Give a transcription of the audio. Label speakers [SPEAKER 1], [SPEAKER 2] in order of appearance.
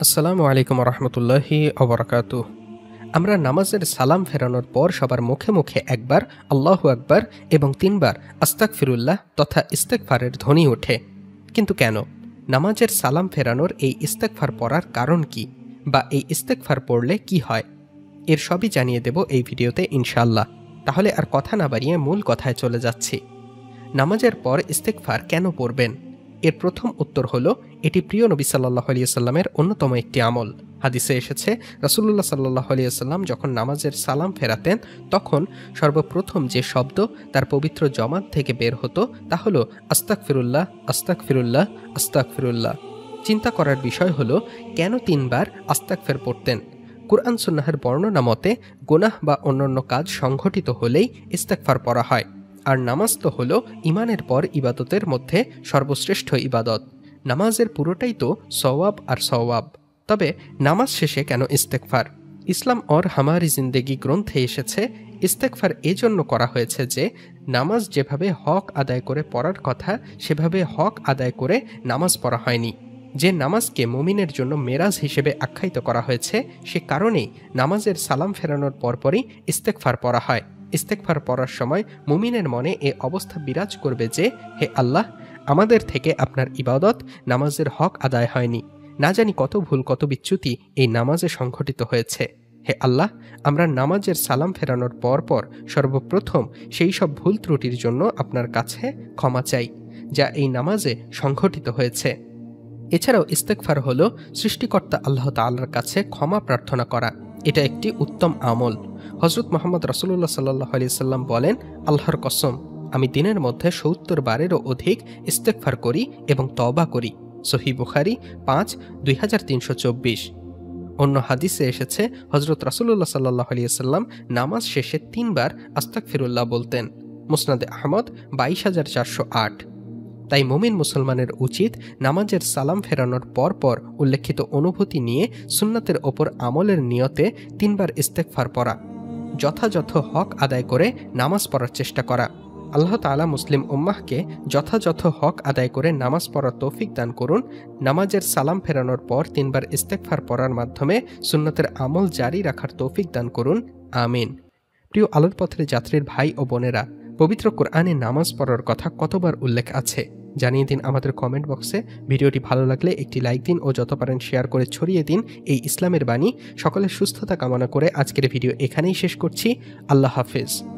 [SPEAKER 1] আসসালামু আলাইকুম রহমতুল্লাহি অবরাকাত আমরা নামাজের সালাম ফেরানোর পর সবার মুখে মুখে একবার, আল্লাহু আকবার এবং তিনবার আস্তাক ফিরুল্লাহ তথা ইস্তেকফারের ধ্বনি ওঠে। কিন্তু কেন? নামাজের সালাম ফেরানোর এই ইস্তেকফার পড়ার কারণ কি? বা এই ইস্তেকফার পড়লে কি হয়? এর সবই জানিয়ে দেব এই ভিডিওতে ইনশাল্লাহ তাহলে আর কথা না বাড়িয়ে মূল কথায় চলে যাচ্ছি। নামাজের পর ইস্তেকফার কেন পড়বেন? এর প্রথম উত্তর হলো, এটি প্রিয় নবী সাল্লাহ আলিয়াল্লামের অন্যতম একটি আমল। হাদিসে এসেছে রসুল্লাহ সাল্লাহ আলিয়াল্লাম যখন নামাজের সালাম ফেরাতেন, তখন সর্বপ্রথম যে শব্দ তার পবিত্র জমাত থেকে বের হতো, তা হলো আস্তাক ফিরুল্লাহ আস্তাক ফিরুল্লাহ আস্তাক ফিরুল্লাহ চিন্তা করার বিষয় হলো, কেন তিনবার আস্তাক ফের পড়তেন? কুরআন সুন্নাহের বর্ণনা মতে, গুনাহ বা অন্যান্য কাজ সংঘটিত হলেই ইস্তেকফার পড়া হয়। আর নামাজ তো হল ইমানের পর ইবাদতের মধ্যে সর্বশ্রেষ্ঠ ইবাদত। নামাজের পুরোটাই তো সওয়াব আর সওয়াব। তবে নামাজ শেষে কেন ইস্তেকফার ইসলাম অর হামারি জিন্দেগি গ্রন্থে এসেছে ইস্তেকফার এজন্য করা হয়েছে যে, নামাজ যেভাবে হক আদায় করে পড়ার কথা, সেভাবে হক আদায় করে নামাজ পড়া হয়নি। যে নামাজকে মুমিনের জন্য মেরাজ হিসেবে আখ্যায়িত করা হয়েছে, সে কারণেই নামাজের সালাম ফেরানোর পরপরই ইস্তেকফার পড়া হয়। ইস্তেকফার পড়ার সময় মুমিনের মনে এ অবস্থা বিরাজ করবে যে, হে আল্লাহ, আমাদের থেকে আপনার ইবাদত নামাজের হক আদায় হয়নি। না জানি কত ভুল, কত বিচ্যুতি এই নামাজে সংঘটিত হয়েছে। হে আল্লাহ, আমরা নামাজের সালাম ফেরানোর পর পর সর্বপ্রথম সেই সব ভুল ত্রুটির জন্য আপনার কাছে ক্ষমা চাই, যা এই নামাজে সংঘটিত হয়েছে। এছাড়াও ইস্তেকফার হল সৃষ্টিকর্তা আল্লাহ তাল্লার কাছে ক্ষমা প্রার্থনা করা। এটা একটি উত্তম আমল। হজরত মোহাম্মদ রসুল্লাহ সাল্লাহ আলি সাল্লাম বলেন, আল্লাহর কসম, আমি দিনের মধ্যে সত্তর বারেরও অধিক ইস্তেকফার করি এবং তবা করি। সহি বুখারি, পাঁচ, দুই অন্য হাদিসে এসেছে হজরত রাসুল্লাহ সাল্লাহ আলিয়াল্লাম নামাজ শেষে তিনবার আস্তাক ফিরুল্লাহ বলতেন। মুসনাদে আহমদ, বাইশ হাজার চারশো আট। তাই মুমিন মুসলমানের উচিত নামাজের সালাম ফেরানোর পর পর উল্লেখিত অনুভূতি নিয়ে সুন্নাতের ওপর আমলের নিয়তে তিনবার ইস্তেকফার পড়া। যথাযথ হক আদায় করে নামাজ পড়ার চেষ্টা করা। আল্লাহ তালা মুসলিম উম্মাহকে যথাযথ হক আদায় করে নামাজ পড়ার তৌফিক দান করুন। নামাজের সালাম ফেরানোর পর তিনবার ইস্তেকফার পড়ার মাধ্যমে সুন্নতের আমল জারি রাখার তৌফিক দান করুন। আমিন। প্রিয় আলোর পথের যাত্রীর ভাই ও বোনেরা, পবিত্র কোরআনে নামাজ পড়ার কথা কতবার উল্লেখ আছে? জানিয়ে দিন আমাদের কমেন্ট বক্সে ভিডিওটি ভালো লাগলে একটি লাইক দিন ও যত পারেন শেয়ার করে ছড়িয়ে দিন এই ইসলামের বাণী। সকলের সুস্থতা কামনা করে আজকের ভিডিও এখানেই শেষ করছি। আল্লাহ হাফেজ।